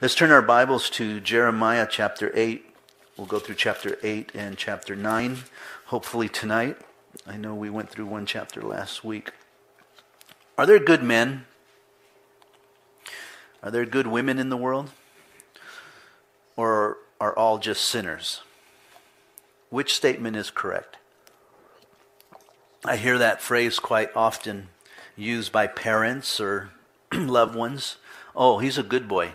Let's turn our Bibles to Jeremiah chapter 8. We'll go through chapter 8 and chapter 9, hopefully tonight. I know we went through one chapter last week. Are there good men? Are there good women in the world? Or are all just sinners? Which statement is correct? I hear that phrase quite often used by parents or loved ones. Oh, he's a good boy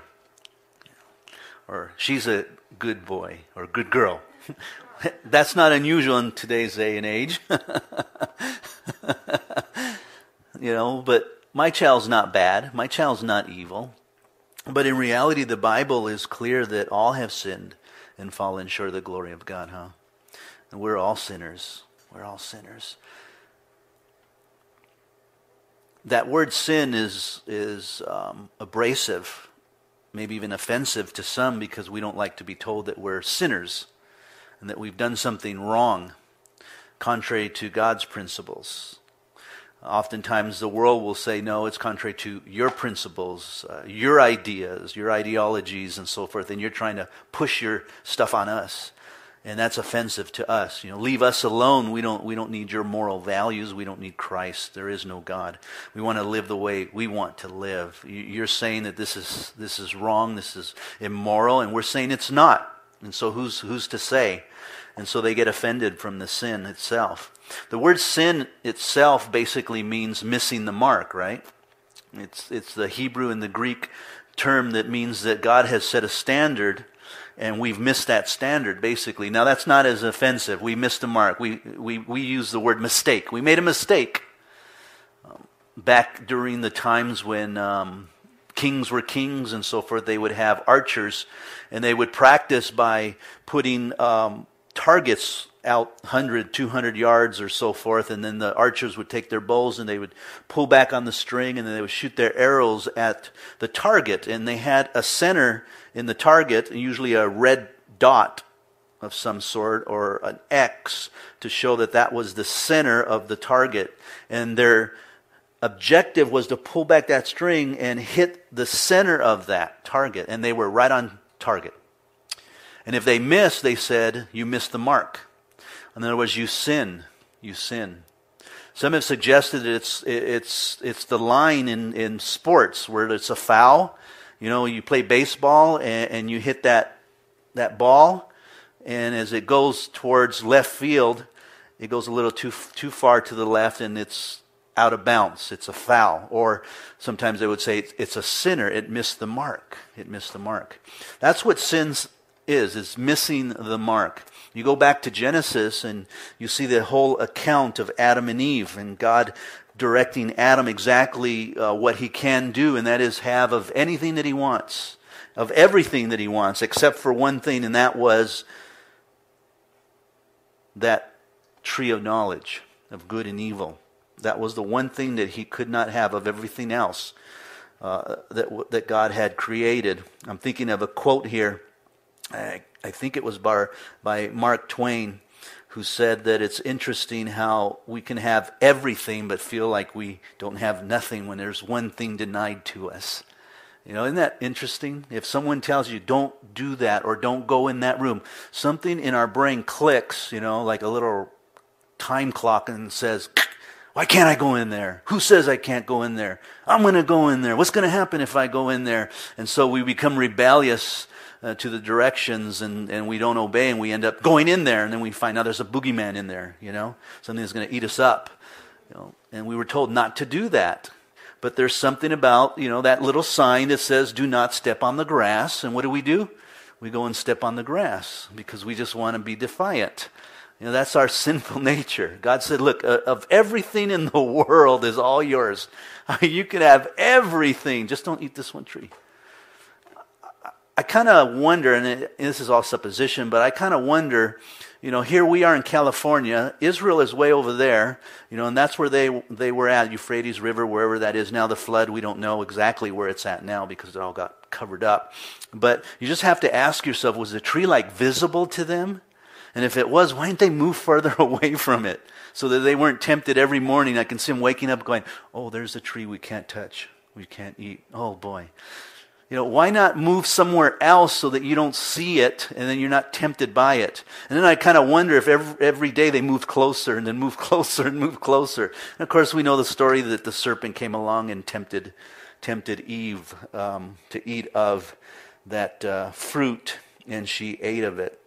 or she's a good boy or a good girl. That's not unusual in today's day and age. you know, but my child's not bad. My child's not evil. But in reality, the Bible is clear that all have sinned and fallen short of the glory of God, huh? And we're all sinners. We're all sinners. That word sin is, is um, abrasive maybe even offensive to some because we don't like to be told that we're sinners and that we've done something wrong, contrary to God's principles. Oftentimes, the world will say, no, it's contrary to your principles, uh, your ideas, your ideologies, and so forth, and you're trying to push your stuff on us and that's offensive to us. You know, leave us alone. We don't we don't need your moral values. We don't need Christ. There is no God. We want to live the way we want to live. You're saying that this is this is wrong. This is immoral, and we're saying it's not. And so who's who's to say? And so they get offended from the sin itself. The word sin itself basically means missing the mark, right? It's it's the Hebrew and the Greek term that means that God has set a standard and we've missed that standard basically. Now that's not as offensive. We missed the mark. We we we use the word mistake. We made a mistake um, back during the times when um, kings were kings and so forth. They would have archers, and they would practice by putting um, targets out 100, 200 yards or so forth, and then the archers would take their bows and they would pull back on the string and then they would shoot their arrows at the target. And they had a center in the target, usually a red dot of some sort or an X to show that that was the center of the target. And their objective was to pull back that string and hit the center of that target. And they were right on target. And if they missed, they said, You missed the mark. In other words, you sin. You sin. Some have suggested it's, it's, it's the line in, in sports where it's a foul you know, you play baseball and, and you hit that, that ball, and as it goes towards left field, it goes a little too, too far to the left and it's out of bounds. It's a foul. Or sometimes they would say it's a sinner. It missed the mark. It missed the mark. That's what sins is, is missing the mark. You go back to Genesis and you see the whole account of Adam and Eve and God directing Adam exactly uh, what he can do, and that is have of anything that he wants, of everything that he wants, except for one thing, and that was that tree of knowledge of good and evil. That was the one thing that he could not have of everything else uh, that, that God had created. I'm thinking of a quote here. I, I think it was by, by Mark Twain who said that it's interesting how we can have everything but feel like we don't have nothing when there's one thing denied to us. You know, isn't that interesting? If someone tells you don't do that or don't go in that room, something in our brain clicks, you know, like a little time clock and says, why can't I go in there? Who says I can't go in there? I'm going to go in there. What's going to happen if I go in there? And so we become rebellious uh, to the directions and, and we don't obey and we end up going in there and then we find out there's a boogeyman in there, you know, something that's going to eat us up. You know, and we were told not to do that. But there's something about, you know, that little sign that says, do not step on the grass. And what do we do? We go and step on the grass because we just want to be defiant. You know, that's our sinful nature. God said, look, uh, of everything in the world is all yours. you can have everything. Just don't eat this one tree. I kind of wonder, and, it, and this is all supposition, but I kind of wonder, you know, here we are in California. Israel is way over there, you know, and that's where they they were at, Euphrates River, wherever that is now. The flood, we don't know exactly where it's at now because it all got covered up. But you just have to ask yourself: Was the tree like visible to them? And if it was, why didn't they move further away from it so that they weren't tempted every morning? I can see them waking up, going, "Oh, there's a tree we can't touch, we can't eat." Oh boy. You know, why not move somewhere else so that you don't see it and then you're not tempted by it? And then I kind of wonder if every, every day they moved closer and then moved closer and moved closer. And of course, we know the story that the serpent came along and tempted, tempted Eve um, to eat of that uh, fruit, and she ate of it.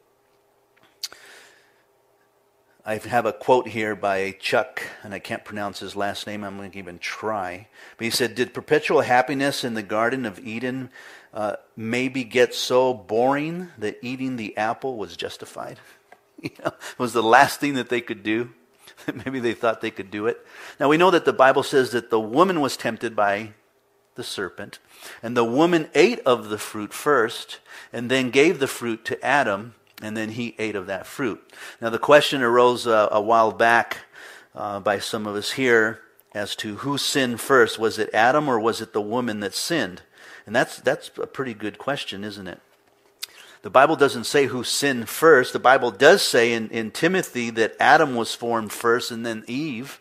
I have a quote here by Chuck, and I can't pronounce his last name. I'm going to even try. But he said, Did perpetual happiness in the Garden of Eden uh, maybe get so boring that eating the apple was justified? you know, was the last thing that they could do. maybe they thought they could do it. Now we know that the Bible says that the woman was tempted by the serpent, and the woman ate of the fruit first, and then gave the fruit to Adam and then he ate of that fruit. Now, the question arose uh, a while back uh, by some of us here as to who sinned first. Was it Adam or was it the woman that sinned? And that's, that's a pretty good question, isn't it? The Bible doesn't say who sinned first. The Bible does say in, in Timothy that Adam was formed first and then Eve.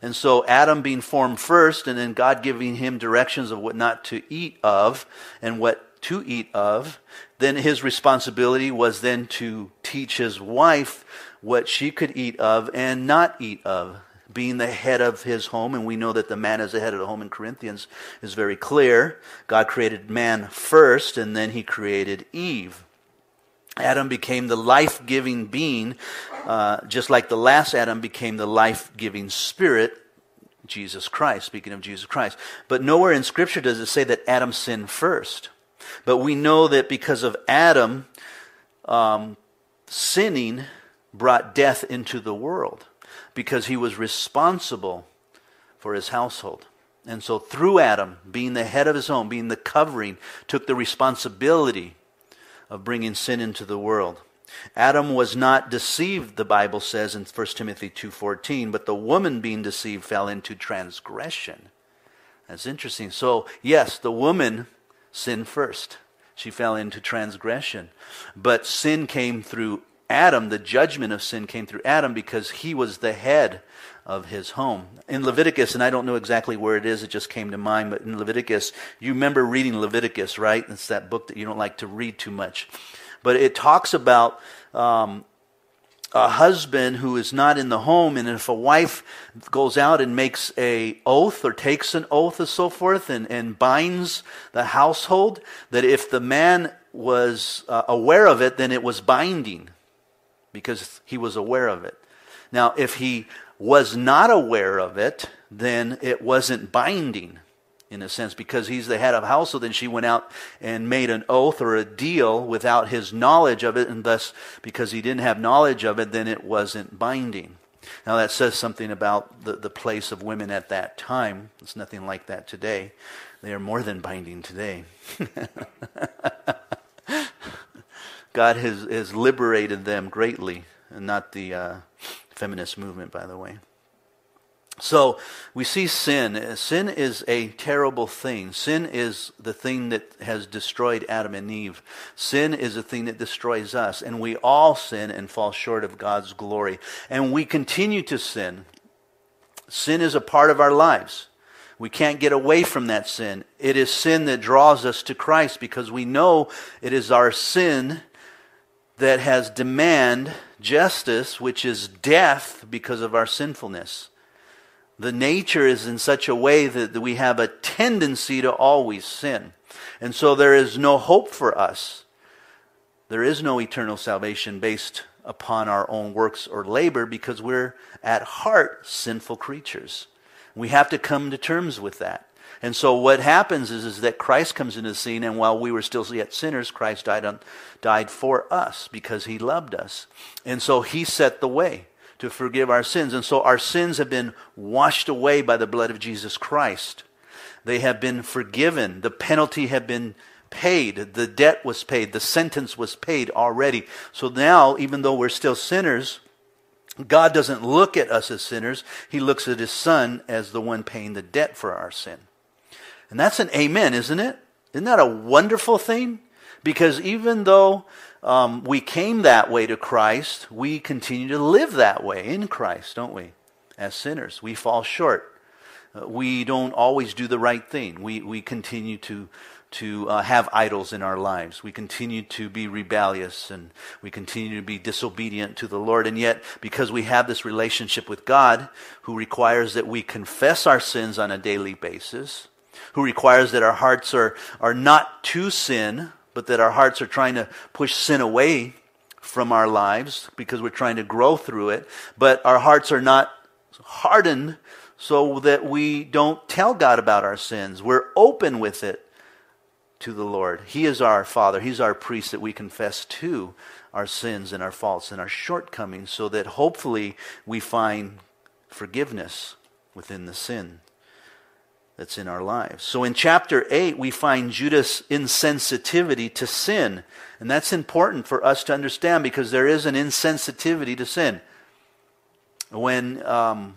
And so Adam being formed first, and then God giving him directions of what not to eat of and what to eat of, then his responsibility was then to teach his wife what she could eat of and not eat of, being the head of his home. And we know that the man is the head of the home in Corinthians is very clear. God created man first, and then he created Eve. Adam became the life giving being, uh, just like the last Adam became the life giving spirit, Jesus Christ, speaking of Jesus Christ. But nowhere in Scripture does it say that Adam sinned first. But we know that because of Adam, um, sinning brought death into the world because he was responsible for his household. And so, through Adam, being the head of his home, being the covering, took the responsibility of bringing sin into the world. Adam was not deceived, the Bible says in 1 Timothy 2:14, but the woman being deceived fell into transgression. That's interesting. So, yes, the woman sin first. She fell into transgression. But sin came through Adam. The judgment of sin came through Adam because he was the head of his home. In Leviticus, and I don't know exactly where it is, it just came to mind, but in Leviticus, you remember reading Leviticus, right? It's that book that you don't like to read too much. But it talks about um, a husband who is not in the home and if a wife goes out and makes a oath or takes an oath and so forth and, and binds the household that if the man was uh, aware of it then it was binding because he was aware of it. Now if he was not aware of it then it wasn't binding in a sense, because he's the head of household. And she went out and made an oath or a deal without his knowledge of it, and thus, because he didn't have knowledge of it, then it wasn't binding. Now, that says something about the, the place of women at that time. It's nothing like that today. They are more than binding today. God has, has liberated them greatly, and not the uh, feminist movement, by the way. So we see sin. Sin is a terrible thing. Sin is the thing that has destroyed Adam and Eve. Sin is a thing that destroys us. And we all sin and fall short of God's glory. And we continue to sin. Sin is a part of our lives. We can't get away from that sin. It is sin that draws us to Christ because we know it is our sin that has demand justice, which is death because of our sinfulness the nature is in such a way that we have a tendency to always sin. And so there is no hope for us. There is no eternal salvation based upon our own works or labor because we're at heart sinful creatures. We have to come to terms with that. And so what happens is, is that Christ comes into the scene, and while we were still yet sinners, Christ died, on, died for us because he loved us. And so he set the way to forgive our sins. And so our sins have been washed away by the blood of Jesus Christ. They have been forgiven. The penalty had been paid. The debt was paid. The sentence was paid already. So now, even though we're still sinners, God doesn't look at us as sinners. He looks at his son as the one paying the debt for our sin. And that's an amen, isn't it? Isn't that a wonderful thing? Because even though um, we came that way to Christ, we continue to live that way in Christ, don't we? As sinners, we fall short. Uh, we don't always do the right thing. We, we continue to, to uh, have idols in our lives. We continue to be rebellious and we continue to be disobedient to the Lord. And yet, because we have this relationship with God, who requires that we confess our sins on a daily basis, who requires that our hearts are, are not to sin, but that our hearts are trying to push sin away from our lives because we're trying to grow through it, but our hearts are not hardened so that we don't tell God about our sins. We're open with it to the Lord. He is our Father. He's our priest that we confess to our sins and our faults and our shortcomings so that hopefully we find forgiveness within the sin that's in our lives. So in chapter 8, we find Judah's insensitivity to sin. And that's important for us to understand because there is an insensitivity to sin. When um,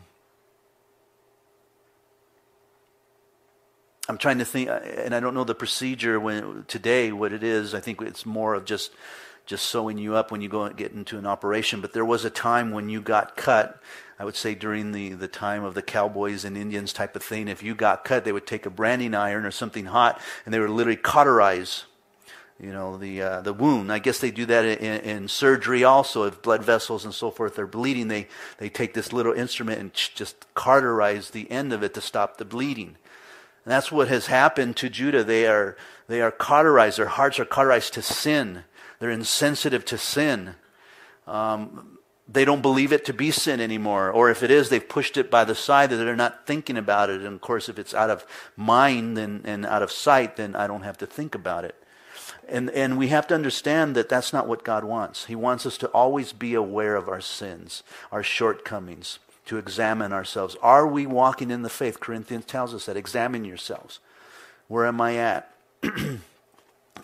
I'm trying to think, and I don't know the procedure when today what it is. I think it's more of just just sewing you up when you go and get into an operation. But there was a time when you got cut. I would say during the, the time of the cowboys and Indians type of thing, if you got cut, they would take a branding iron or something hot and they would literally cauterize, you know, the uh, the wound. I guess they do that in, in, surgery also. If blood vessels and so forth are bleeding, they they take this little instrument and just cauterize the end of it to stop the bleeding. And that's what has happened to Judah. They are they are cauterized. Their hearts are cauterized to sin. They're insensitive to sin. Um, they don't believe it to be sin anymore. Or if it is, they've pushed it by the side that they're not thinking about it. And of course, if it's out of mind and, and out of sight, then I don't have to think about it. And, and we have to understand that that's not what God wants. He wants us to always be aware of our sins, our shortcomings, to examine ourselves. Are we walking in the faith? Corinthians tells us that. Examine yourselves. Where am I at?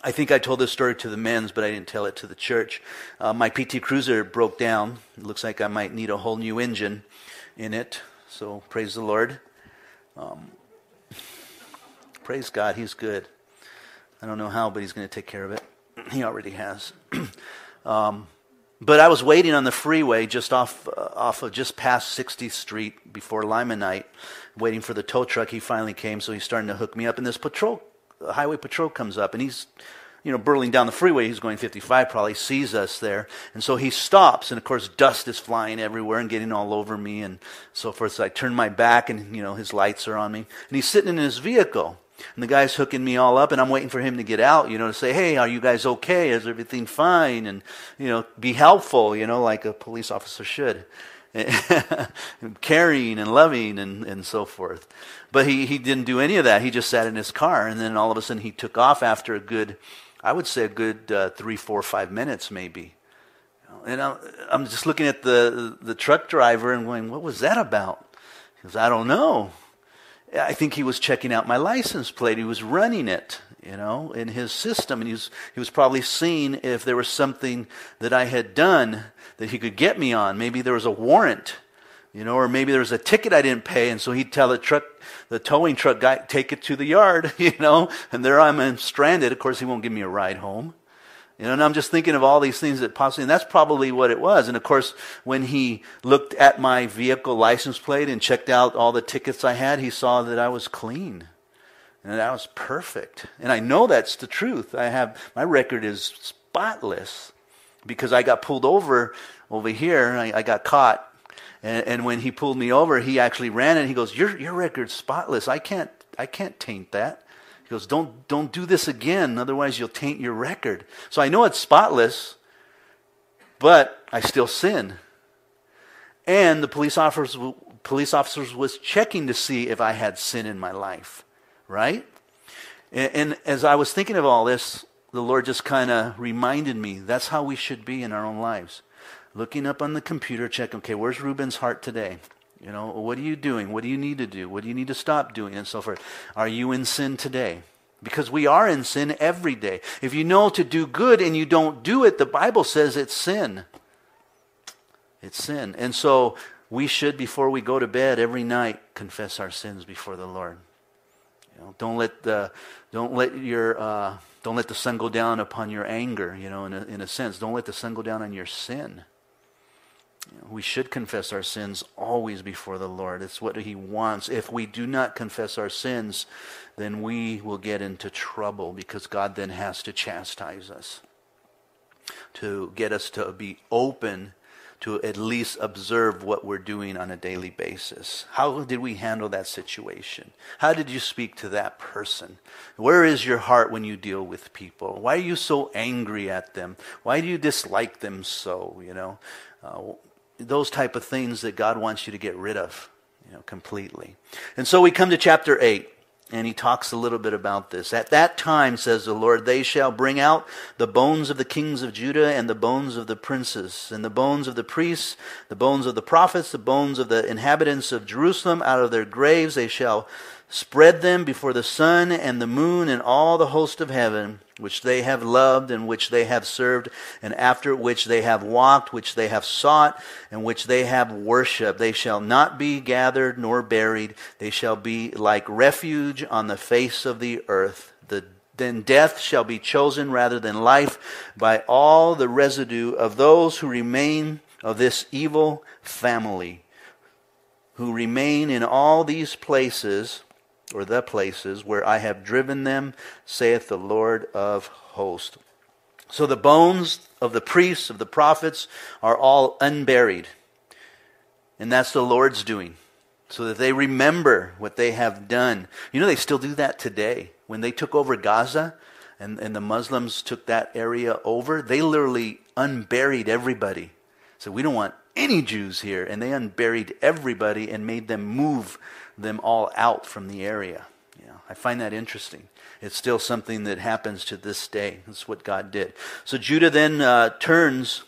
I think I told this story to the men's, but I didn't tell it to the church. Uh, my PT Cruiser broke down. It looks like I might need a whole new engine in it. So praise the Lord. Um, praise God, He's good. I don't know how, but He's going to take care of it. He already has. um, but I was waiting on the freeway just off uh, off of just past 60th Street before Limonite, waiting for the tow truck. He finally came, so he's starting to hook me up. And this patrol highway patrol comes up and he's you know, burling down the freeway. He's going 55, probably sees us there. And so he stops. And of course, dust is flying everywhere and getting all over me and so forth. So I turn my back and, you know, his lights are on me. And he's sitting in his vehicle. And the guy's hooking me all up, and I'm waiting for him to get out, you know, to say, hey, are you guys okay? Is everything fine? And, you know, be helpful, you know, like a police officer should. caring and loving and, and so forth. But he, he didn't do any of that. He just sat in his car, and then all of a sudden he took off after a good, I would say a good uh, three, four, five minutes maybe. And I'm, I'm just looking at the, the truck driver and going, what was that about? He goes, I don't know. I think he was checking out my license plate. He was running it, you know, in his system. And he was, he was probably seeing if there was something that I had done that he could get me on. Maybe there was a warrant, you know, or maybe there was a ticket I didn't pay. And so he'd tell the truck, the towing truck guy, take it to the yard, you know, and there I'm stranded. Of course, he won't give me a ride home. You know, and I'm just thinking of all these things that possibly, and that's probably what it was. And of course, when he looked at my vehicle license plate and checked out all the tickets I had, he saw that I was clean. And that was perfect. And I know that's the truth. I have, my record is spotless because I got pulled over over here. I, I got caught. And, and when he pulled me over, he actually ran it. He goes, your, your record's spotless. I can't, I can't taint that. He goes, don't, don't do this again, otherwise you'll taint your record. So I know it's spotless, but I still sin. And the police officers, police officers was checking to see if I had sin in my life, right? And, and as I was thinking of all this, the Lord just kind of reminded me that's how we should be in our own lives. Looking up on the computer, checking, okay, where's Ruben's heart today? You know, what are you doing? What do you need to do? What do you need to stop doing? And so forth. Are you in sin today? Because we are in sin every day. If you know to do good and you don't do it, the Bible says it's sin. It's sin. And so we should, before we go to bed every night, confess our sins before the Lord. You know, don't let the don't let your uh, don't let the sun go down upon your anger. You know, in a, in a sense, don't let the sun go down on your sin. we should confess our sins always before the Lord. It's what He wants. If we do not confess our sins, then we will get into trouble because God then has to chastise us to get us to be open to at least observe what we're doing on a daily basis. How did we handle that situation? How did you speak to that person? Where is your heart when you deal with people? Why are you so angry at them? Why do you dislike them so? You know, uh, those type of things that God wants you to get rid of, you know, completely. And so we come to chapter 8. And he talks a little bit about this. At that time, says the Lord, they shall bring out the bones of the kings of Judah and the bones of the princes, and the bones of the priests, the bones of the prophets, the bones of the inhabitants of Jerusalem out of their graves. They shall spread them before the sun and the moon and all the host of heaven, which they have loved and which they have served, and after which they have walked, which they have sought, and which they have worshipped. They shall not be gathered nor buried. They shall be like refuge on the face of the earth. The then death shall be chosen rather than life by all the residue of those who remain of this evil family, who remain in all these places or the places where I have driven them, saith the Lord of hosts. So the bones of the priests, of the prophets, are all unburied. And that's the Lord's doing, so that they remember what they have done. You know, they still do that today. When they took over Gaza and, and the Muslims took that area over, they literally unburied everybody. So we don't want any Jews here. And they unburied everybody and made them move them all out from the area. You know, I find that interesting. It's still something that happens to this day. That's what God did. So Judah then uh, turns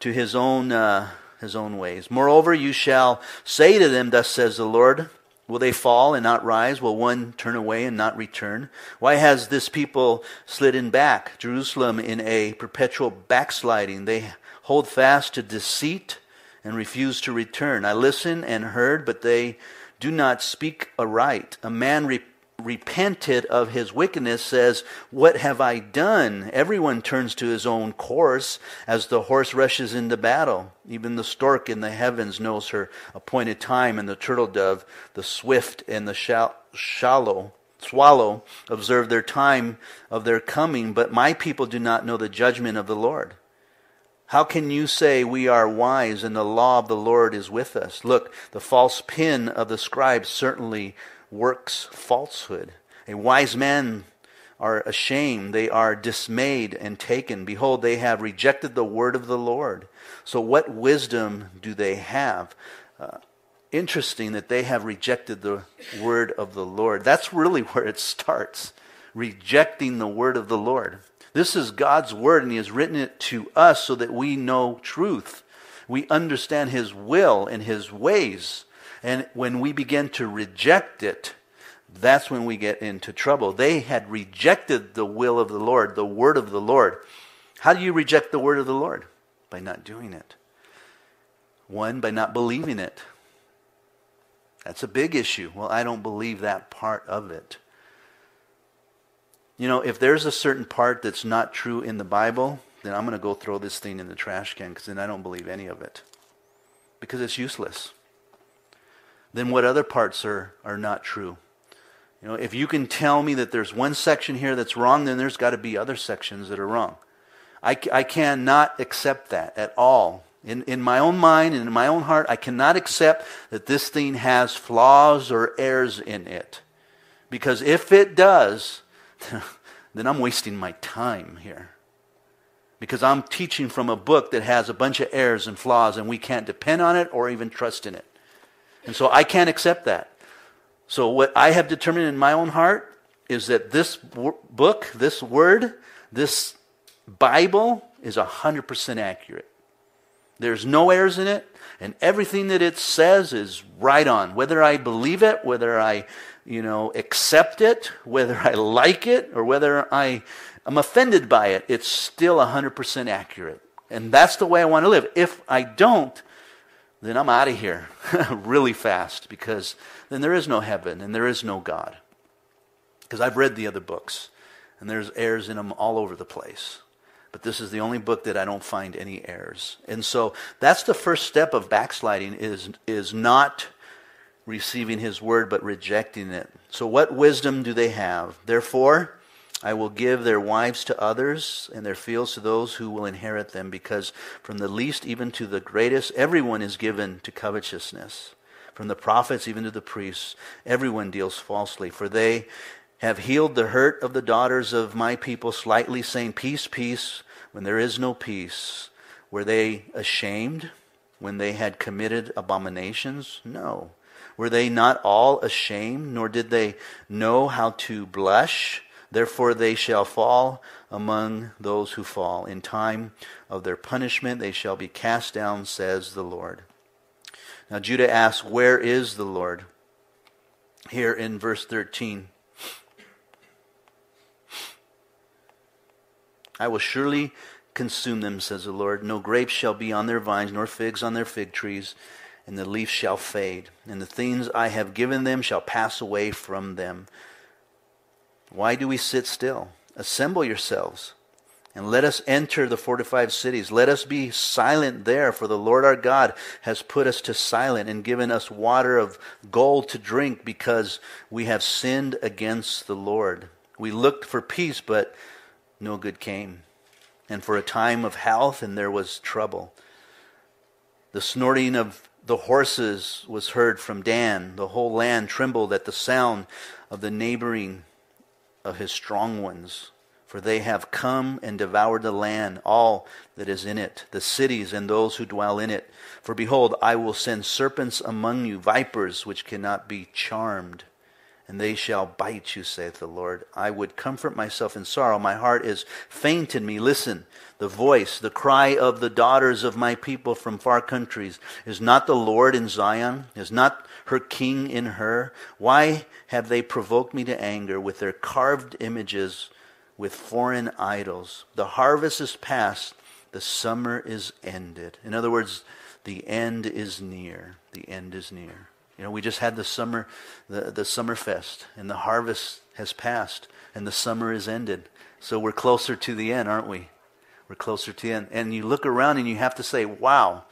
to his own uh, his own ways. Moreover, you shall say to them, "Thus says the Lord." Will they fall and not rise? Will one turn away and not return? Why has this people slidden back? Jerusalem in a perpetual backsliding. They hold fast to deceit and refuse to return. I listened and heard, but they do not speak aright. A man re- repented of his wickedness says, What have I done? Everyone turns to his own course as the horse rushes into battle. Even the stork in the heavens knows her appointed time, and the turtle dove, the swift and the shallow, swallow observe their time of their coming, but my people do not know the judgment of the Lord. How can you say we are wise and the law of the Lord is with us? Look, the false pin of the scribes certainly works falsehood. A wise man are ashamed, they are dismayed and taken. Behold, they have rejected the word of the Lord. So, what wisdom do they have? Uh, interesting that they have rejected the word of the Lord. That's really where it starts rejecting the word of the Lord. This is God's word, and He has written it to us so that we know truth. We understand His will and His ways. And when we begin to reject it, that's when we get into trouble. They had rejected the will of the Lord, the word of the Lord. How do you reject the word of the Lord? By not doing it. One, by not believing it. That's a big issue. Well, I don't believe that part of it. You know, if there's a certain part that's not true in the Bible, then I'm going to go throw this thing in the trash can because then I don't believe any of it. Because it's useless. Then what other parts are, are not true? You know, if you can tell me that there's one section here that's wrong, then there's got to be other sections that are wrong. I, I cannot accept that at all. In, in my own mind and in my own heart, I cannot accept that this thing has flaws or errors in it. Because if it does, then I'm wasting my time here. Because I'm teaching from a book that has a bunch of errors and flaws, and we can't depend on it or even trust in it. And so I can't accept that. So, what I have determined in my own heart is that this book, this word, this Bible is 100% accurate. There's no errors in it, and everything that it says is right on. Whether I believe it, whether I you know, accept it, whether I like it or whether I am offended by it, it's still 100% accurate. And that's the way I want to live. If I don't, then I'm out of here really fast because then there is no heaven and there is no God. Because I've read the other books and there's errors in them all over the place. But this is the only book that I don't find any errors. And so that's the first step of backsliding is, is not receiving his word but rejecting it. So what wisdom do they have? Therefore, I will give their wives to others and their fields to those who will inherit them, because from the least even to the greatest, everyone is given to covetousness. From the prophets even to the priests, everyone deals falsely, for they have healed the hurt of the daughters of my people slightly, saying, Peace, peace, when there is no peace. Were they ashamed when they had committed abominations? No. Were they not all ashamed, nor did they know how to blush? Therefore they shall fall among those who fall. In time of their punishment they shall be cast down, says the Lord. Now Judah asks, Where is the Lord? Here in verse 13. I will surely consume them, says the Lord. No grapes shall be on their vines, nor figs on their fig trees, and the leaf shall fade. And the things I have given them shall pass away from them. Why do we sit still? Assemble yourselves and let us enter the fortified cities. Let us be silent there, for the Lord our God has put us to silent and given us water of gold to drink because we have sinned against the Lord. We looked for peace, but no good came. And for a time of health, and there was trouble. The snorting of the horses was heard from Dan. The whole land trembled at the sound of the neighboring of his strong ones. For they have come and devoured the land, all that is in it, the cities and those who dwell in it. For behold, I will send serpents among you, vipers which cannot be charmed, and they shall bite you, saith the Lord. I would comfort myself in sorrow. My heart is faint in me. Listen, the voice, the cry of the daughters of my people from far countries. Is not the Lord in Zion? Is not her king in her? Why have they provoked me to anger with their carved images, with foreign idols? The harvest is past, the summer is ended. In other words, the end is near. The end is near. You know, we just had the summer, the, the summer fest, and the harvest has passed, and the summer is ended. So we're closer to the end, aren't we? We're closer to the end. And you look around and you have to say, wow,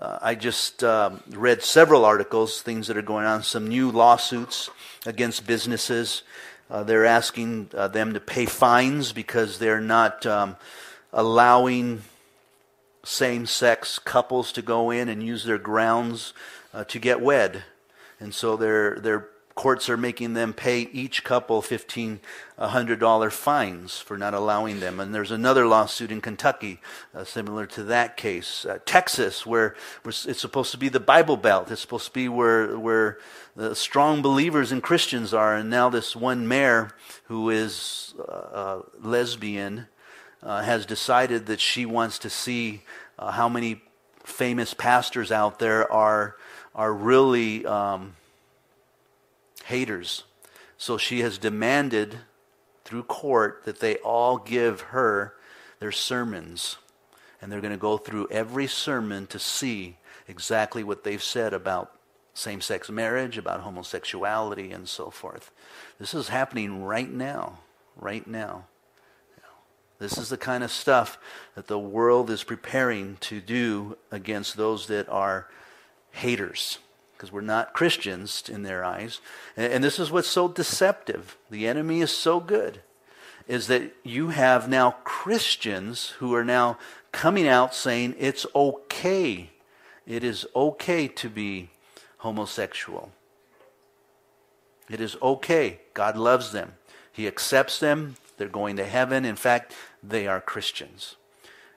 uh, I just um, read several articles, things that are going on, some new lawsuits against businesses. Uh, they're asking uh, them to pay fines because they're not um, allowing same sex couples to go in and use their grounds uh, to get wed. And so they're, they're courts are making them pay each couple fifteen hundred dollar fines for not allowing them. And there's another lawsuit in Kentucky uh, similar to that case. Uh, Texas, where, it's supposed to be the Bible Belt, it's supposed to be where where the strong believers and Christians are. And now this one mayor who is uh, lesbian uh, has decided that she wants to see uh, how many famous pastors out there are are really. Um, haters. So she has demanded through court that they all give her their sermons. And they're going to go through every sermon to see exactly what they've said about same sex marriage, about homosexuality, and so forth. This is happening right now. Right now. This is the kind of stuff that the world is preparing to do against those that are haters because we're not Christians in their eyes. And, this is what's so deceptive. The enemy is so good, is that you have now Christians who are now coming out saying it's okay. It is okay to be homosexual. It is okay. God loves them. He accepts them. They're going to heaven. In fact, they are Christians.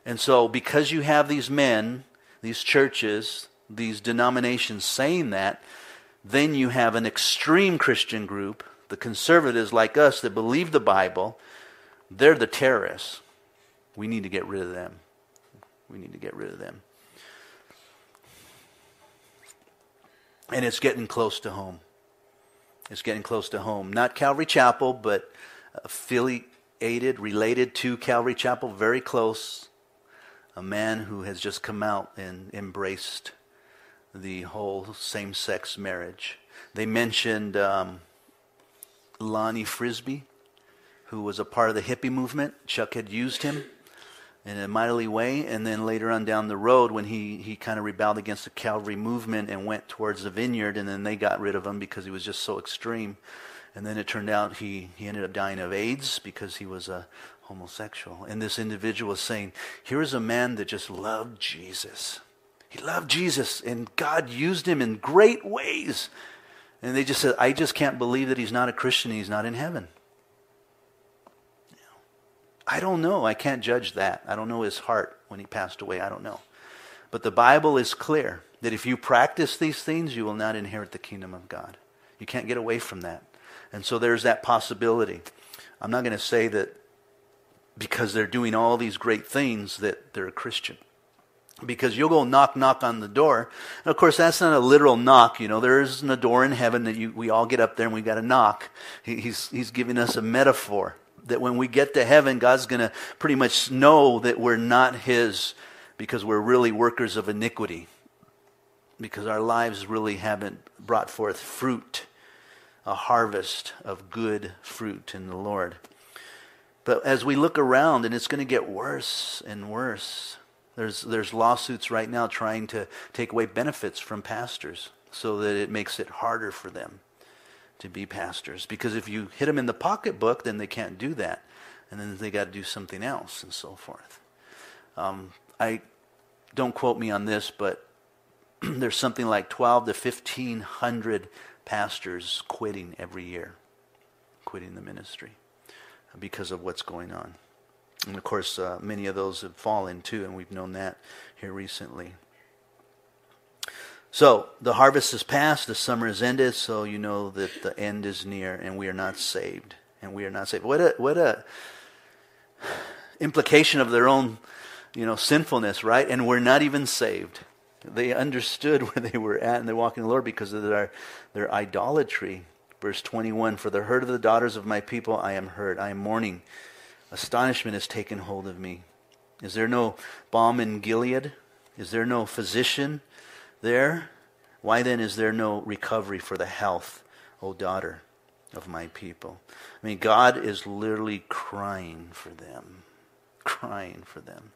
And so, because you have these men, these churches, these denominations saying that, then you have an extreme Christian group, the conservatives like us that believe the Bible. They're the terrorists. We need to get rid of them. We need to get rid of them. And it's getting close to home. It's getting close to home. Not Calvary Chapel, but affiliated, related to Calvary Chapel, very close. A man who has just come out and embraced the whole same sex marriage. They mentioned um, Lonnie Frisbee, who was a part of the hippie movement. Chuck had used him. in a mightily way. And then later on down the road, when he, he kind of rebelled against the Calvary movement and went towards the vineyard, and then they got rid of him because he was just so extreme. And then it turned out he, he ended up dying of AIDS because he was a homosexual. And this individual was saying, Here is a man that just loved Jesus. Loved Jesus, and God used him in great ways. And they just said, I just can't believe that he's not a Christian, he's not in heaven. I don't know. I can't judge that. I don't know his heart when he passed away. I don't know. But the Bible is clear that if you practice these things, you will not inherit the kingdom of God. You can't get away from that. And so there's that possibility. I'm not going to say that because they're doing all these great things that they're a Christian. Because you'll go knock, knock on the door. And of course, that's not a literal knock. You know, there isn't a door in heaven that you, we all get up there and we got to knock. He, he's, he's giving us a metaphor that when we get to heaven, God's going to pretty much know that we're not His because we're really workers of iniquity, because our lives really haven't brought forth fruit, a harvest of good fruit in the Lord. But as we look around, and it's going to get worse and worse. There's, there's lawsuits right now trying to take away benefits from pastors so that it makes it harder for them to be pastors. Because if you hit them in the pocketbook, then they can't do that. And then they got to do something else and so forth. Um, I don't quote me on this, but there's something like 12 to 1500 pastors quitting every year, quitting the ministry because of what's going on. And of course, uh, many of those have fallen too, and we've known that here recently. So the harvest is past, the summer is ended, so you know that the end is near, and we are not saved. And we are not saved. What a what a implication of their own, you know, sinfulness, right? And we're not even saved. They understood where they were at, and they're walking the Lord because of their their idolatry. Verse twenty one: For the hurt of the daughters of my people I am hurt. I am mourning. Astonishment has taken hold of me. Is there no balm in Gilead? Is there no physician? there, why then is there no recovery for the health, O daughter of my people? I mean, God is literally crying for them, crying for them.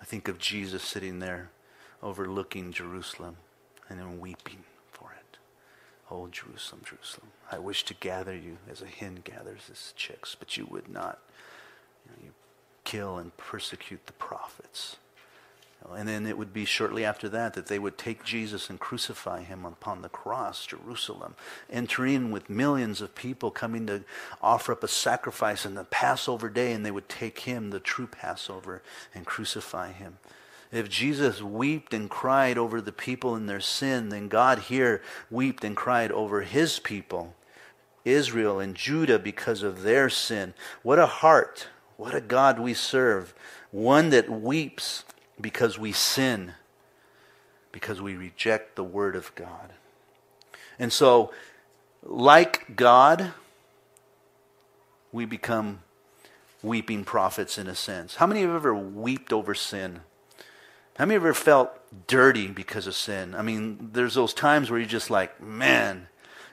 I think of Jesus sitting there overlooking Jerusalem and then weeping for it. Oh, Jerusalem, Jerusalem, I wish to gather you as a hen gathers its chicks, but you would not. You, know, you kill and persecute the prophets. And then it would be shortly after that that they would take Jesus and crucify him upon the cross, Jerusalem, entering with millions of people coming to offer up a sacrifice in the Passover day, and they would take him, the true Passover, and crucify him. If Jesus wept and cried over the people in their sin, then God here wept and cried over his people, Israel and Judah, because of their sin. What a heart! What a God we serve. One that weeps because we sin, because we reject the Word of God. And so, like God, we become weeping prophets in a sense. How many have ever wept over sin? How many have ever felt dirty because of sin? I mean, there's those times where you're just like, man,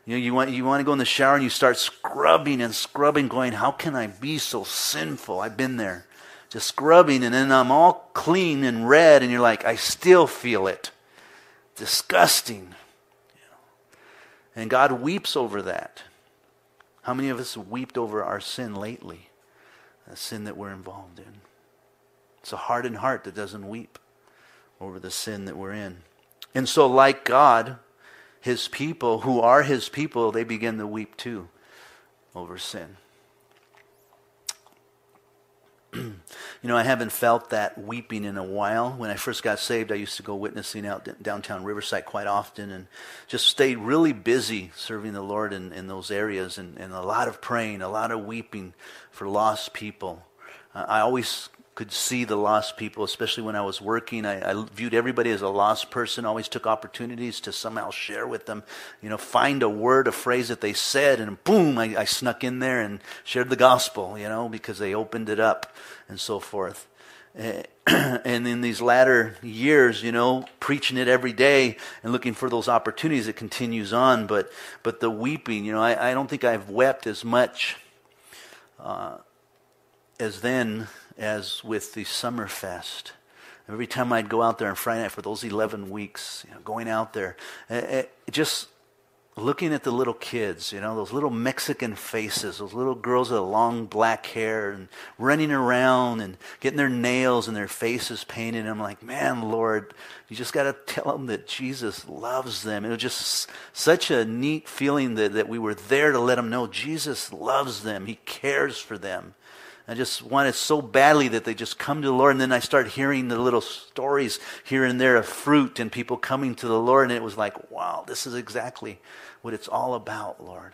you know, you want you want to go in the shower and you start scrubbing and scrubbing, going, how can I be so sinful? I've been there just scrubbing, and then I'm all clean and red, and you're like, I still feel it. Disgusting. And God weeps over that. How many of us have wept over our sin lately? A sin that we're involved in. It's a hardened heart that doesn't weep over the sin that we're in. And so, like God, his people, who are his people, they begin to weep too over sin. you know, I haven't felt that weeping in a while. When I first got saved, I used to go witnessing out downtown Riverside quite often and just stayed really busy serving the Lord in, in those areas and, and a lot of praying, a lot of weeping for lost people. Uh, I always could see the lost people, especially when I was working. I, I, viewed everybody as a lost person, always took opportunities to somehow share with them, you know, find a word, a phrase that they said, and boom, I, I snuck in there and shared the gospel, you know, because they opened it up and so forth. and in these latter years, you know, preaching it every day and looking for those opportunities, it continues on. But, but the weeping, you know, I, I don't think I've wept as much. Uh, as then as with the summer fest. Every time I'd go out there on Friday night for those 11 weeks, you know, going out there, it, it just looking at the little kids, you know, those little Mexican faces, those little girls with long black hair and running around and getting their nails and their faces painted. And I'm like, man, Lord, you just got to tell them that Jesus loves them. It was just such a neat feeling that, that we were there to let them know Jesus loves them. He cares for them. I just wanted so badly that they just come to the Lord. And then I start hearing the little stories here and there of fruit and people coming to the Lord. And it was like, wow, this is exactly what it's all about, Lord.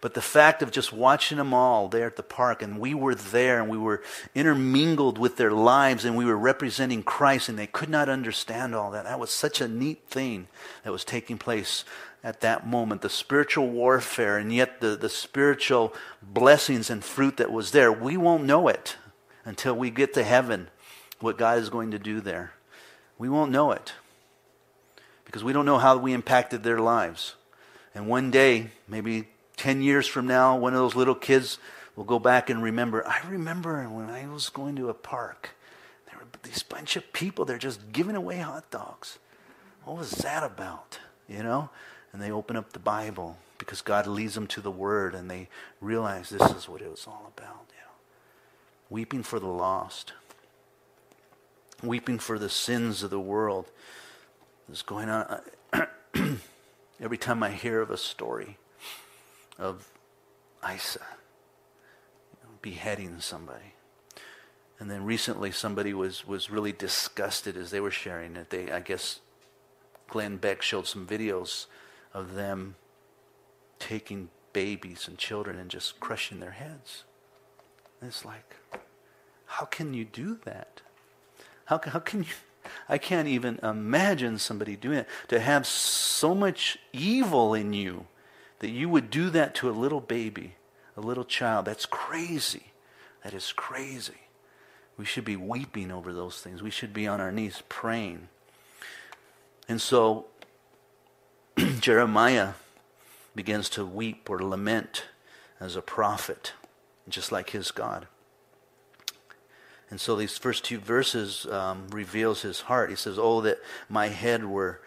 But the fact of just watching them all there at the park, and we were there and we were intermingled with their lives and we were representing Christ, and they could not understand all that. That was such a neat thing that was taking place at that moment. The spiritual warfare, and yet the, the spiritual blessings and fruit that was there. We won't know it until we get to heaven, what God is going to do there. We won't know it because we don't know how we impacted their lives. And one day, maybe 10 years from now, one of those little kids will go back and remember, I remember when I was going to a park, there were these bunch of people, they're just giving away hot dogs. What was that about? You know? And they open up the Bible because God leads them to the Word and they realize this is what it was all about. You know? Weeping for the lost, weeping for the sins of the world is going on. Every time I hear of a story of ISIS you know, beheading somebody. And then recently somebody was, was really disgusted as they were sharing it. They, I guess Glenn Beck showed some videos of them taking babies and children and just crushing their heads. And it's like, how can you do that? How, how can you I can't even imagine somebody doing it. To have so much evil in you that you would do that to a little baby, a little child. That's crazy. That is crazy. We should be weeping over those things. We should be on our knees praying. And so Jeremiah begins to weep or lament as a prophet, just like his God. And so these first two verses um, reveals his heart. He says, "Oh, that my head were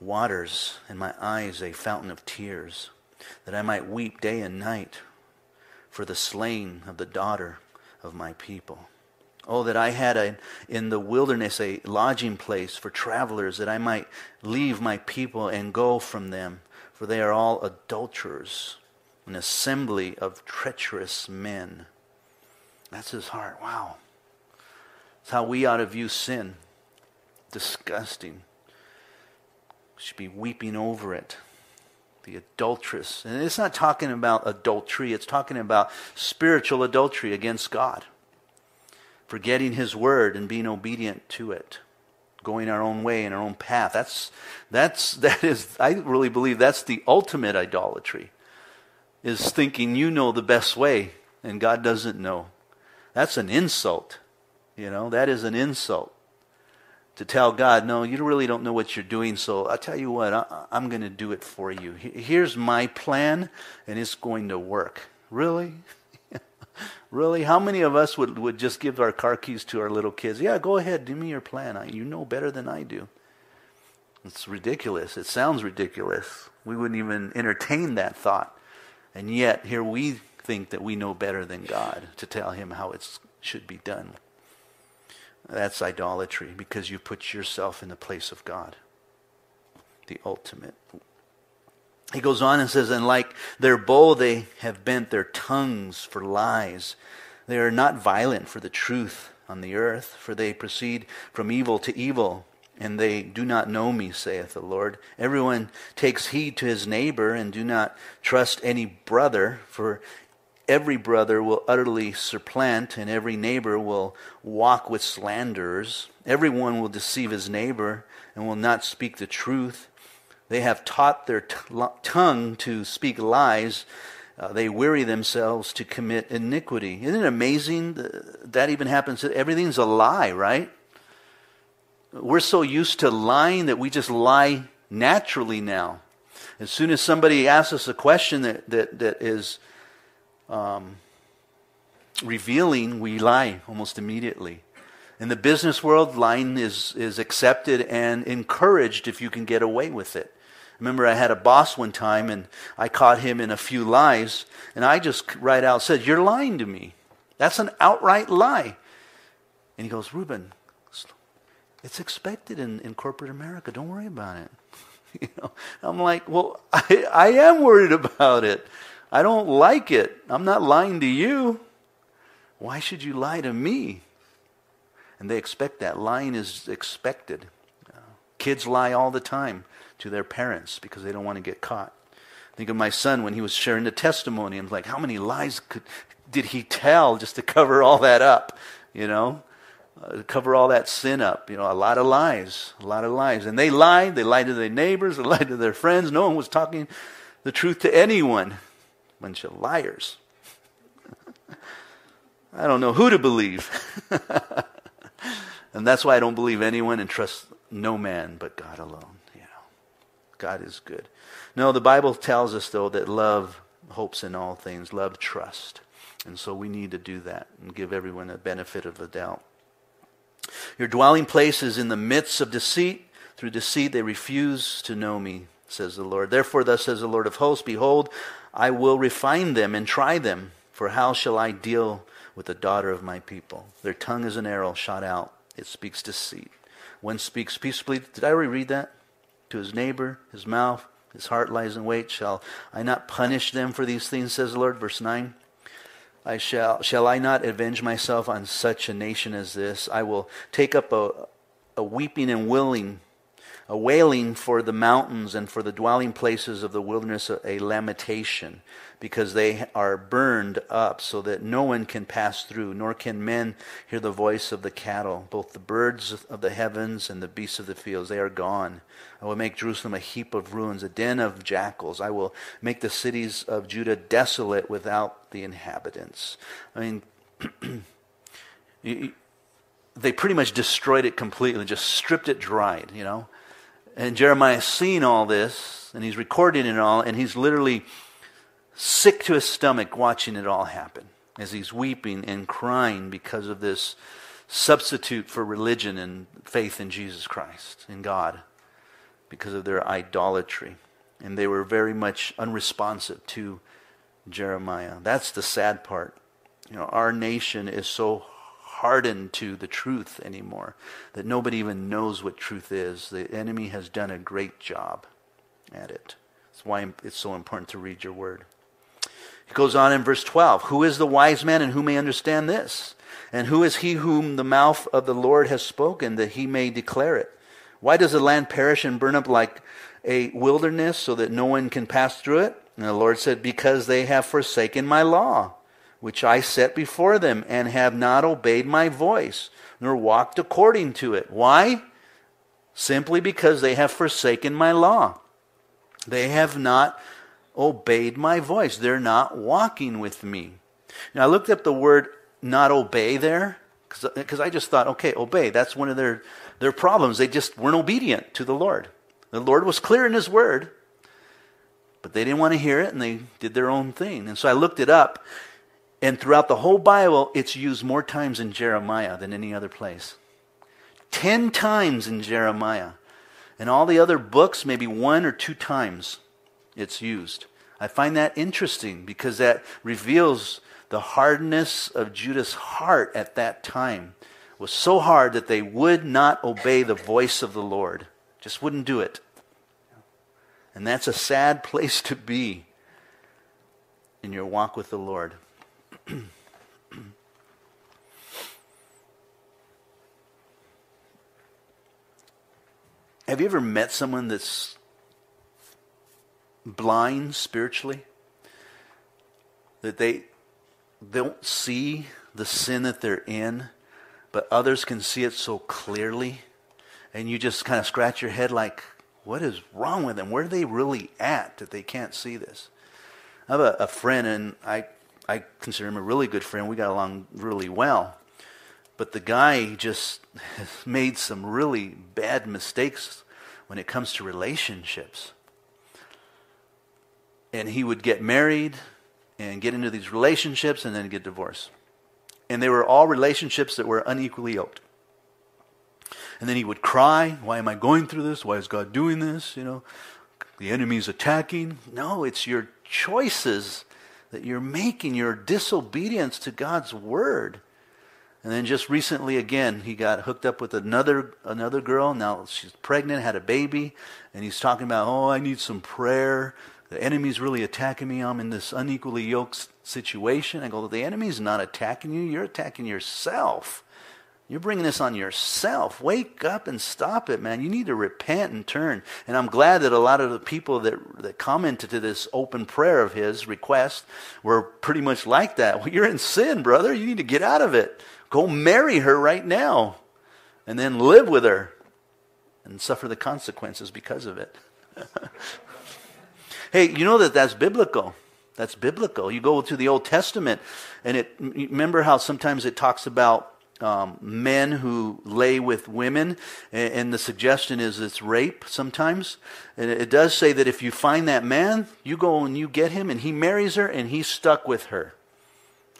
waters and my eyes a fountain of tears, that I might weep day and night for the slain of the daughter of my people." Oh, that I had a, in the wilderness a lodging place for travelers, that I might leave my people and go from them, for they are all adulterers, an assembly of treacherous men. That's his heart. Wow. That's how we ought to view sin. Disgusting. We should be weeping over it. The adulteress. And it's not talking about adultery, it's talking about spiritual adultery against God. Forgetting His word and being obedient to it. Going our own way in our own path. That's, that's, that is, I really believe that's the ultimate idolatry. Is thinking you know the best way and God doesn't know. That's an insult. You know, that is an insult. To tell God, no, you really don't know what you're doing, so I'll tell you what, I, am going to do it for you. Here's my plan, and it's going to work. Really? really? How many of us would, would just give our car keys to our little kids? Yeah, go ahead, give me your plan. You know better than I do. It's ridiculous. It sounds ridiculous. We wouldn't even entertain that thought. And yet, here we think that we know better than God to tell him how it should be done. That's idolatry because you put yourself in the place of God. The ultimate. He goes on and says, And like their bow, they have bent their tongues for lies. They are not violent for the truth on the earth, for they proceed from evil to evil, and they do not know me, saith the Lord. Everyone takes heed to his neighbor, and do not trust any brother, for every brother will utterly supplant, and every neighbor will walk with slanderers. Everyone will deceive his neighbor and will not speak the truth. They have taught their t- tongue to speak lies. Uh, they weary themselves to commit iniquity. Isn't it amazing that, that even happens? Everything's a lie, right? We're so used to lying that we just lie naturally now. As soon as somebody asks us a question that, that, that is um, revealing, we lie almost immediately. In the business world, lying is, is accepted and encouraged if you can get away with it. Remember, I had a boss one time and I caught him in a few lies, and I just right out said, You're lying to me. That's an outright lie. And he goes, Ruben, it's expected in, in corporate America. Don't worry about it. you know, I'm like, Well, I, I am worried about it. I don't like it. I'm not lying to you. Why should you lie to me? And they expect that. Lying is expected. Kids lie all the time to their parents because they don't want to get caught. Think of my son when he was sharing the testimony. I'm like, how many lies could, did he tell just to cover all that up? You know, uh, cover all that sin up. You know, a lot of lies, a lot of lies. And they lied. They lied to their neighbors. They lied to their friends. No one was talking the truth to anyone. Bunch of liars. I don't know who to believe. and that's why I don't believe anyone and trust no man but God alone. God is good. No, the Bible tells us, though, that love hopes in all things, love trust. And so we need to do that and give everyone a benefit of the doubt. Your dwelling place is in the midst of deceit. Through deceit they refuse to know me, says the Lord. Therefore, thus says the Lord of hosts Behold, I will refine them and try them. For how shall I deal with the daughter of my people? Their tongue is an arrow shot out, it speaks deceit. One speaks peaceably. Did I already read that? To his neighbor, his mouth, his heart lies in wait. Shall I not punish them for these things, says the Lord? Verse 9. I shall shall I not avenge myself on such a nation as this? I will take up a, a weeping and willing a wailing for the mountains and for the dwelling places of the wilderness, a lamentation, because they are burned up so that no one can pass through, nor can men hear the voice of the cattle. Both the birds of the heavens and the beasts of the fields, they are gone. I will make Jerusalem a heap of ruins, a den of jackals. I will make the cities of Judah desolate without the inhabitants. I mean, they pretty much destroyed it completely, just stripped it dried, you know. And Jeremiah's seen all this, and he's recording it all, and he's literally sick to his stomach watching it all happen as he's weeping and crying because of this substitute for religion and faith in Jesus Christ, in God, because of their idolatry. And they were very much unresponsive to Jeremiah. That's the sad part. You know, our nation is so hardened to the truth anymore, that nobody even knows what truth is. The enemy has done a great job at it. That's why it's so important to read your word. He goes on in verse 12 Who is the wise man and who may understand this? And who is he whom the mouth of the Lord has spoken that he may declare it? Why does the land perish and burn up like a wilderness so that no one can pass through it? And the Lord said, Because they have forsaken my law which I set before them, and have not obeyed my voice, nor walked according to it. Why? Simply because they have forsaken my law. They have not obeyed my voice. They're not walking with me. Now, I looked up the word not obey there, because I just thought, okay, obey. That's one of their, their problems. They just weren't obedient to the Lord. The Lord was clear in His word, but they didn't want to hear it, and they did their own thing. And so I looked it up, and throughout the whole Bible, it's used more times in Jeremiah than any other place. Ten times in Jeremiah. And all the other books, maybe one or two times it's used. I find that interesting because that reveals the hardness of Judah's heart at that time. It was so hard that they would not obey the voice of the Lord. Just wouldn't do it. And that's a sad place to be in your walk with the Lord. Have you ever met someone that's blind spiritually? That they don't see the sin that they're in, but others can see it so clearly, and you just kind of scratch your head like, what is wrong with them? Where are they really at that they can't see this? I have a, a friend, and I I consider him a really good friend. We got along really well. But the guy just has made some really bad mistakes when it comes to relationships. And he would get married and get into these relationships and then get divorced. And they were all relationships that were unequally yoked. And then he would cry, Why am I going through this? Why is God doing this? You know, the enemy's attacking. No, it's your choices that you're making, your disobedience to God's word. And then just recently again, he got hooked up with another another girl. Now she's pregnant, had a baby, and he's talking about, "Oh, I need some prayer. The enemy's really attacking me. I'm in this unequally yoked situation." I go, "The enemy's not attacking you. You're attacking yourself." You're bringing this on yourself. Wake up and stop it, man. You need to repent and turn. And I'm glad that a lot of the people that, that commented to this open prayer of his request were pretty much like that. Well, you're in sin, brother. You need to get out of it. Go marry her right now and then live with her and suffer the consequences because of it. hey, you know that that's biblical. That's biblical. You go to the Old Testament and it remember how sometimes it talks about um, men who lay with women, and, and, the suggestion is it's rape sometimes. And it does say that if you find that man, you go and you get him, and he marries her, and he's stuck with her,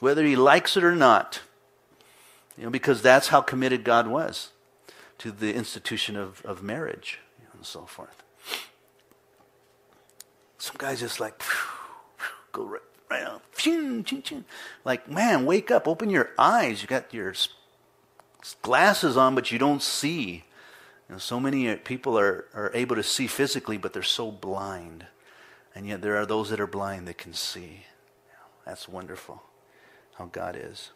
whether he likes it or not. You know, because that's how committed God was to the institution of, of marriage and so forth. Some guys just like go right, right on, like man, wake up, open your eyes. You got your glasses on, but you don't see. Know, so many uh, people are, are able to see physically, but they're so blind. And yet there are those that are blind that can see. That's wonderful how God is.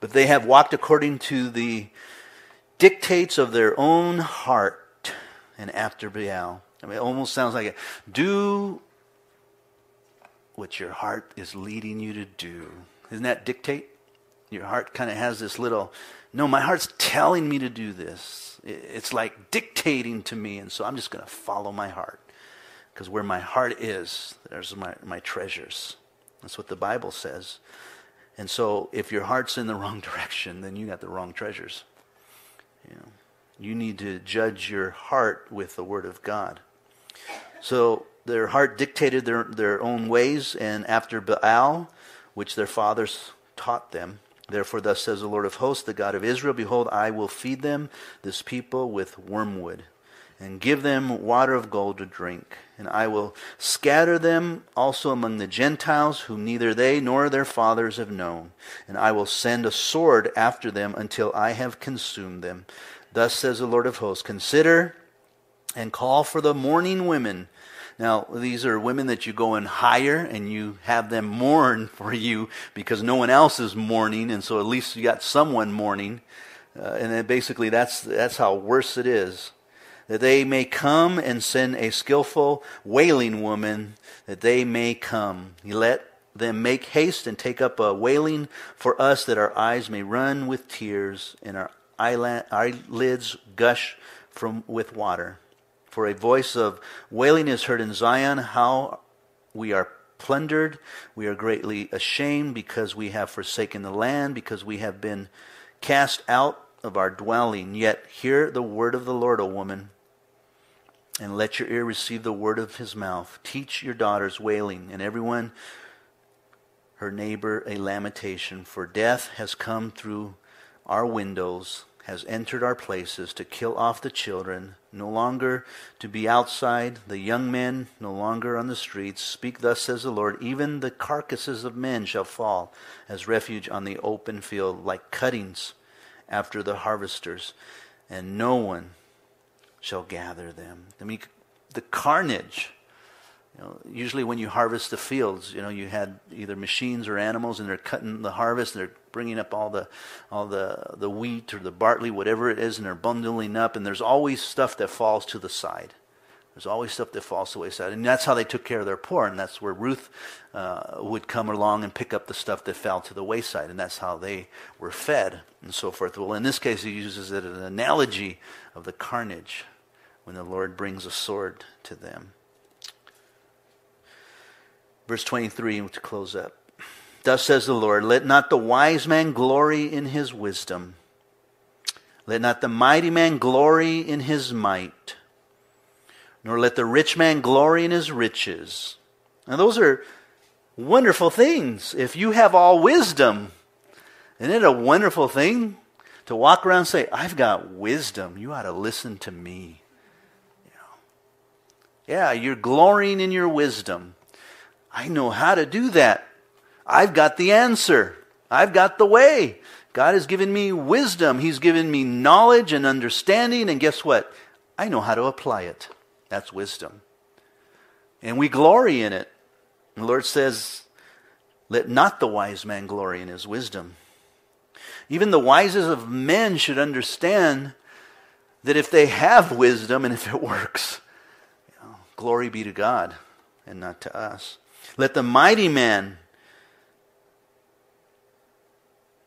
But they have walked according to the dictates of their own heart and after Baal. I mean, it almost sounds like it. Do what your heart is leading you to do. Isn't that dictate? Your heart kind of has this little no, my heart's telling me to do this. It's like dictating to me, and so I'm just going to follow my heart. Because where my heart is, there's my, my treasures. That's what the Bible says. And so if your heart's in the wrong direction, then you got the wrong treasures. You, know, you need to judge your heart with the Word of God. So their heart dictated their, their own ways, and after Baal, which their fathers taught them, Therefore, thus says the Lord of hosts, the God of Israel Behold, I will feed them, this people, with wormwood, and give them water of gold to drink. And I will scatter them also among the Gentiles, whom neither they nor their fathers have known. And I will send a sword after them until I have consumed them. Thus says the Lord of hosts Consider and call for the mourning women now, these are women that you go and hire and you have them mourn for you because no one else is mourning, and so at least you got someone mourning. Uh, and then basically, that's, that's how worse it is. That they may come and send a skillful wailing woman, that they may come. You let them make haste and take up a wailing for us, that our eyes may run with tears and our eyelids gush from with water. For a voice of wailing is heard in Zion, how we are plundered. We are greatly ashamed because we have forsaken the land, because we have been cast out of our dwelling. Yet hear the word of the Lord, O woman, and let your ear receive the word of his mouth. Teach your daughters wailing, and everyone her neighbor a lamentation, for death has come through our windows has entered our places to kill off the children, no longer to be outside, the young men no longer on the streets. Speak thus says the Lord, even the carcasses of men shall fall as refuge on the open field, like cuttings after the harvesters, and no one shall gather them. I mean, the carnage you know, usually when you harvest the fields, you know, you had either machines or animals, and they're cutting the harvest, and they're bringing up all the all the the wheat or the barley, whatever it is, and they're bundling up. And there's always stuff that falls to the side. There's always stuff that falls to the wayside, and that's how they took care of their poor. And that's where Ruth uh, would come along and pick up the stuff that fell to the wayside, and that's how they were fed and so forth. Well, in this case, he uses it as an analogy of the carnage when the Lord brings a sword to them. Verse 23 to close up. Thus says the Lord, let not the wise man glory in his wisdom. Let not the mighty man glory in his might, nor let the rich man glory in his riches. Now, those are wonderful things. If you have all wisdom, Isn't it a wonderful thing to walk around and say, I've got wisdom. You ought to listen to me. Yeah, you're glorying in your wisdom. I know how to do that. I've got the answer. I've got the way. God has given me wisdom. He's given me knowledge and understanding. And guess what? I know how to apply it. That's wisdom. And we glory in it. The Lord says, Let not the wise man glory in his wisdom. Even the wisest of men should understand that if they have wisdom and if it works, you know, glory be to God and not to us. Let the mighty man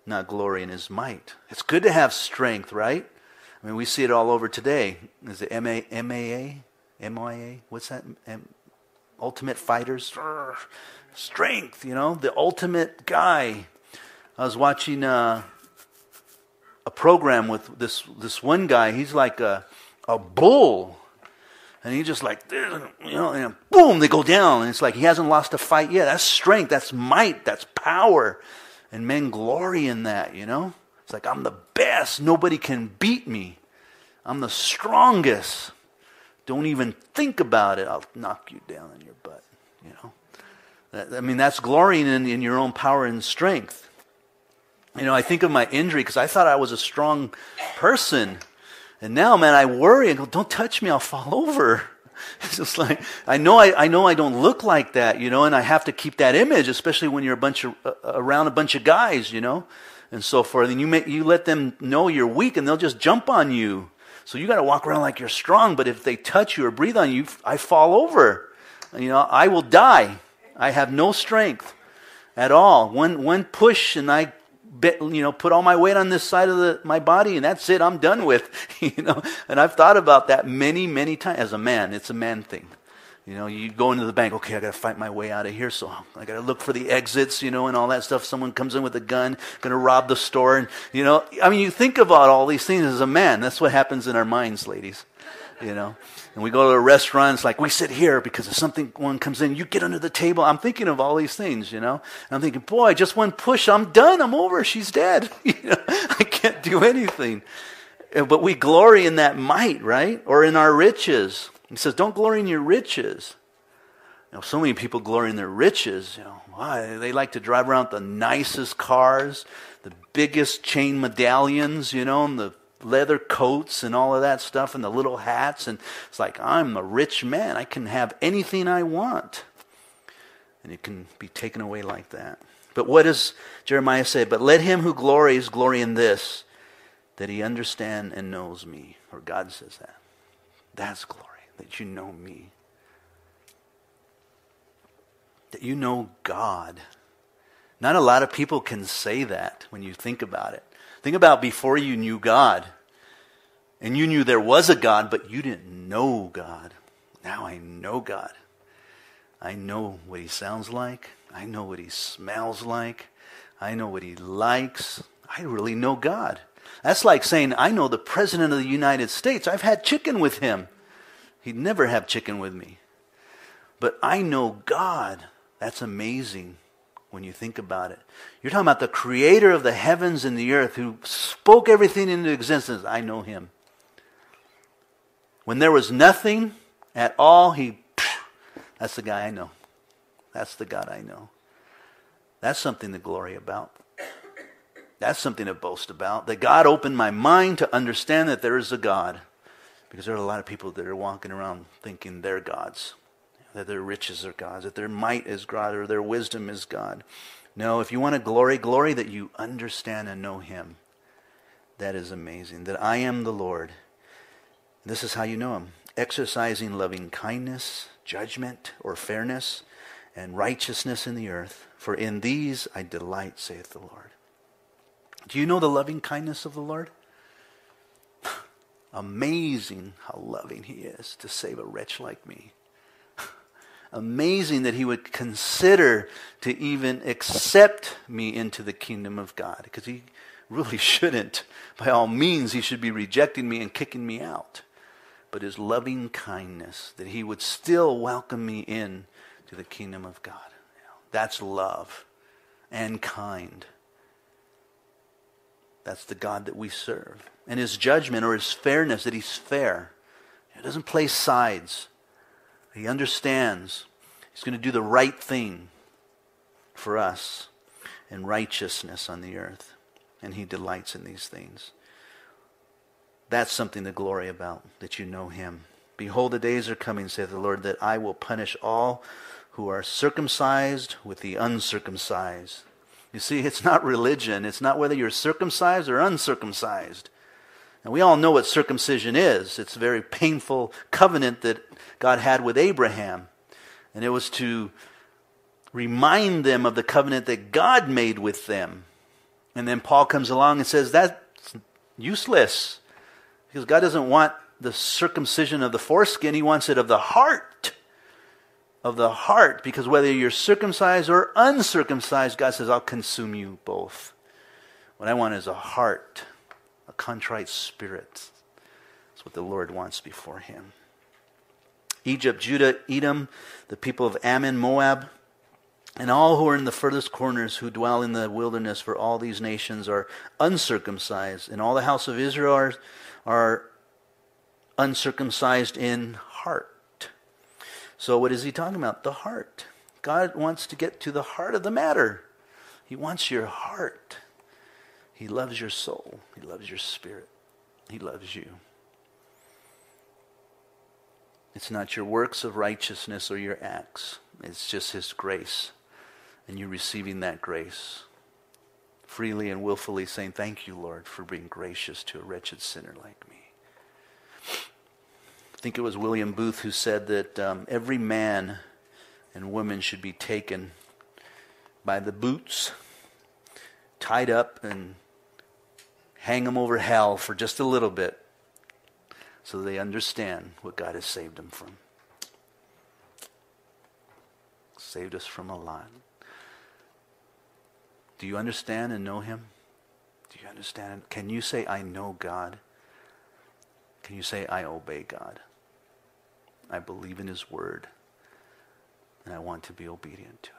not glory in his might. It's good to have strength, right? I mean, we see it all over today. Is it M A M A A M I A? What's that? M- ultimate fighters, strength. You know, the ultimate guy. I was watching uh, a program with this this one guy. He's like a a bull, and he just like you know, and boom, they go down, and it's like he hasn't lost a fight yet. That's strength. That's might. That's power. And men glory in that, you know? It's like, I'm the best. Nobody can beat me. I'm the strongest. Don't even think about it. I'll knock you down in your butt, you know? I mean, that's glorying in, in your own power and strength. You know, I think of my injury because I thought I was a strong person. And now, man, I worry and go, don't touch me, I'll fall over. It's just like I know I, I know I don't look like that, you know, and I have to keep that image, especially when you're a bunch of uh, around a bunch of guys, you know, and so forth. And you make you let them know you're weak, and they'll just jump on you. So you got to walk around like you're strong. But if they touch you or breathe on you, I fall over. You know, I will die. I have no strength at all. One one push, and I you know, put all my weight on this side of the, my body and that's it. I'm done with, you know. And I've thought about that many, many times as a man. It's a man thing. You know, you go into the bank, okay, I got to fight my way out of here, so I got to look for the exits, you know, and all that stuff. Someone comes in with a gun, going to rob the store, and you know, I mean, you think about all these things as a man. That's what happens in our minds, ladies. You know, and we go to a restaurant, it's like we sit here because if something one comes in, you get under the table. I'm thinking of all these things, you know. And I'm thinking, boy, just one push, I'm done, I'm over, she's dead. you know, I can't do anything. But we glory in that might, right? Or in our riches. He says, don't glory in your riches. You know, so many people glory in their riches. You know, why? They like to drive around the nicest cars, the biggest chain medallions, you know, and the leather coats and all of that stuff and the little hats. And it's like, I'm a rich man. I can have anything I want. And it can be taken away like that. But what does Jeremiah say? But let him who glories glory in this, that he understand and knows me. Or God says that. That's glory, that you know me. That you know God. Not a lot of people can say that when you think about it. Think about before you knew God. And you knew there was a God, but you didn't know God. Now I know God. I know what he sounds like. I know what he smells like. I know what he likes. I really know God. That's like saying, I know the President of the United States. I've had chicken with him. He'd never have chicken with me. But I know God. That's amazing when you think about it. You're talking about the creator of the heavens and the earth who spoke everything into existence. I know him. When there was nothing at all, he, that's the guy I know. That's the God I know. That's something to glory about. That's something to boast about. That God opened my mind to understand that there is a God. Because there are a lot of people that are walking around thinking they're gods that their riches are God's, that their might is God, or their wisdom is God. No, if you want to glory, glory that you understand and know Him. That is amazing. That I am the Lord. This is how you know Him exercising loving kindness, judgment, or fairness, and righteousness in the earth. For in these I delight, saith the Lord. Do you know the loving kindness of the Lord? Amazing how loving He is to save a wretch like me amazing that he would consider to even accept me into the kingdom of God because he really shouldn't. By all means, he should be rejecting me and kicking me out. But his loving kindness, that he would still welcome me in to the kingdom of God. That's love and kind. That's the God that we serve. And his judgment or his fairness, that he's fair. He doesn't play sides. He understands. He's going to do the right thing for us and righteousness on the earth. And he delights in these things. That's something to glory about, that you know him. Behold, the days are coming, saith the Lord, that I will punish all who are circumcised with the uncircumcised. You see, it's not religion. It's not whether you're circumcised or uncircumcised. We all know what circumcision is. It's a very painful covenant that God had with Abraham. And it was to remind them of the covenant that God made with them. And then Paul comes along and says, that's useless. Because God doesn't want the circumcision of the foreskin, He wants it of the heart. Of the heart. Because whether you're circumcised or uncircumcised, God says, I'll consume you both. What I want is a heart, a contrite spirit. That's what the Lord wants before Him. Egypt, Judah, Edom, the people of Ammon, Moab, and all who are in the furthest corners who dwell in the wilderness, for all these nations are uncircumcised, and all the house of Israel are, are uncircumcised in heart. So, what is he talking about? The heart. God wants to get to the heart of the matter. He wants your heart. He loves your soul. He loves your spirit. He loves you. It's not your works of righteousness or your acts. It's just His grace. And you receiving that grace freely and willfully, saying, Thank you, Lord, for being gracious to a wretched sinner like me. I think it was William Booth who said that um, every man and woman should be taken by the boots, tied up, and hang them over hell for just a little bit so they understand what God has saved them from. Saved us from a lot. Do you understand and know Him? Do you understand? Can you say, I know God? Can you say, I obey God? I believe in His Word, and I want to be obedient to it.